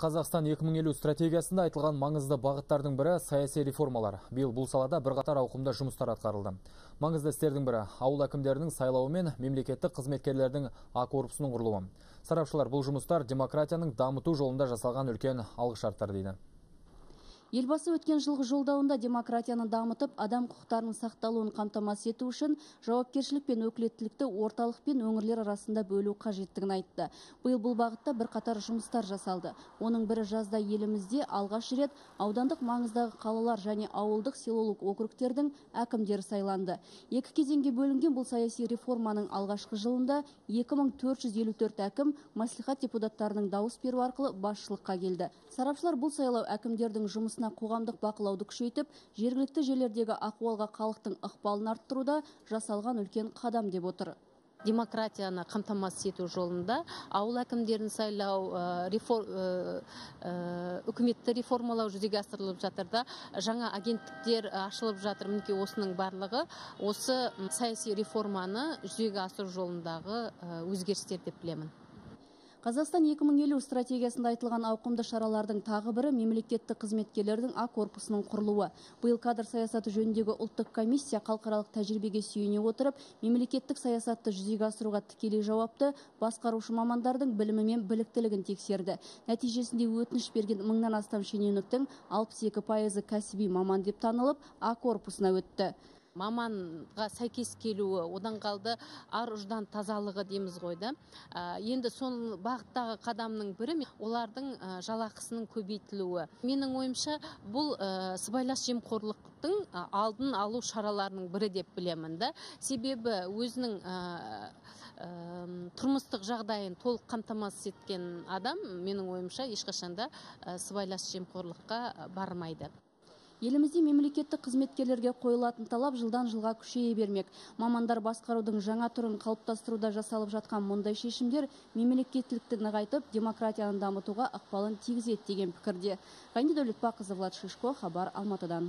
Қазақстан 2050 стратегиясында айтылған маңызды бағыттардың бірі саяси реформалар. Биыл бұл салада бірқатар ауқымда жұмыстар атқарылды. Маңызды істердің бірі ауыл әкімдерінің сайлауы мен мемлекеттік қызметкерлердің А корпусының құрылуы. Сарапшылар бұл жұмыстар демократияның дамыту жолында жасалған үлкен алғышарттар дейді. Елбасы өткен жылғы жолдауында демократияны дамытып, адам құқықтарының сақталуын қамтамасыз ету үшін жауапкершілік пен өкілеттілікті орталық пен өңірлер арасында бөлу қажеттігін айтты. Биыл бұл бағытта бірқатар жұмыстар жасалды. Оның бірі жазда елімізде алғаш рет аудандық маңыздағы қалалар және ауылдық селолық округтердің әкімдері сайланды. Екі кезеңге бөлінген бұл саяси реформаның алғашқы жылында 2454 әкім мәслихат депутаттарының дауыс беру арқылы басшылыққа келді. Сарапшылар бұл сайлау әкімдердің жұмысын қоғамдық бақылауды күшейтіп жергілікті жерлердегі ахуалға халықтың ықпалын арттыруда жасалған үлкен қадам деп отыр. Демократияны қамтамасыз ету жолында ауыл әкімдерін сайлау үкіметті реформалау жүзеге асырылып жатыр да жаңа агенттіктер ашылып жатыр. Мінекей осының барлығы осы саяси реформаны жүзеге асыру жолындағы өзгерістер деп білемін. Қазақстан 2050 стратегиясында айтылған ауқымды шаралардың тағы бірі мемлекеттік қызметкерлердің А корпусының құрылуы. Биыл кадр саясаты жөніндегі ұлттық комиссия халықаралық тәжірибеге сүйене отырып, мемлекеттік саясатты жүзеге асыруға тікелей жауапты басқарушы мамандардың білімі мен біліктілігін тексерді. Нәтижесінде өтініш берген мыңнан астам шенеуніктің 62 пайызы кәсіби маман деп танылып, А корпусына өтті маманға сәйкес келуі одан қалды ар ұждан тазалығы дейміз ғой да. Енді сол бағыттағы қадамның бірі олардың жалақысының көбейтілуі. Менің ойымша бұл сыбайлас жемқорлықтың алдын алу шараларының бірі деп білемін да. Себебі өзінің тұрмыстық жағдайын толық қамтамасыз еткен адам менің ойымша ешқашанда сыбайлас жемқорлыққа бармайды. Елімізде мемлекеттік қызметкерлерге қойылатын талап жылдан жылға күшейе бермек. Мамандар басқарудың жаңа түрін қалыптастыруда жасалып жатқан мұндай шешімдер мемлекеттілікті нығайтып, демократияны дамытуға ықпалын тигізеді деген пікірде. Ғайни Дәулетбақызы Влад Шишко, хабар Алматыдан.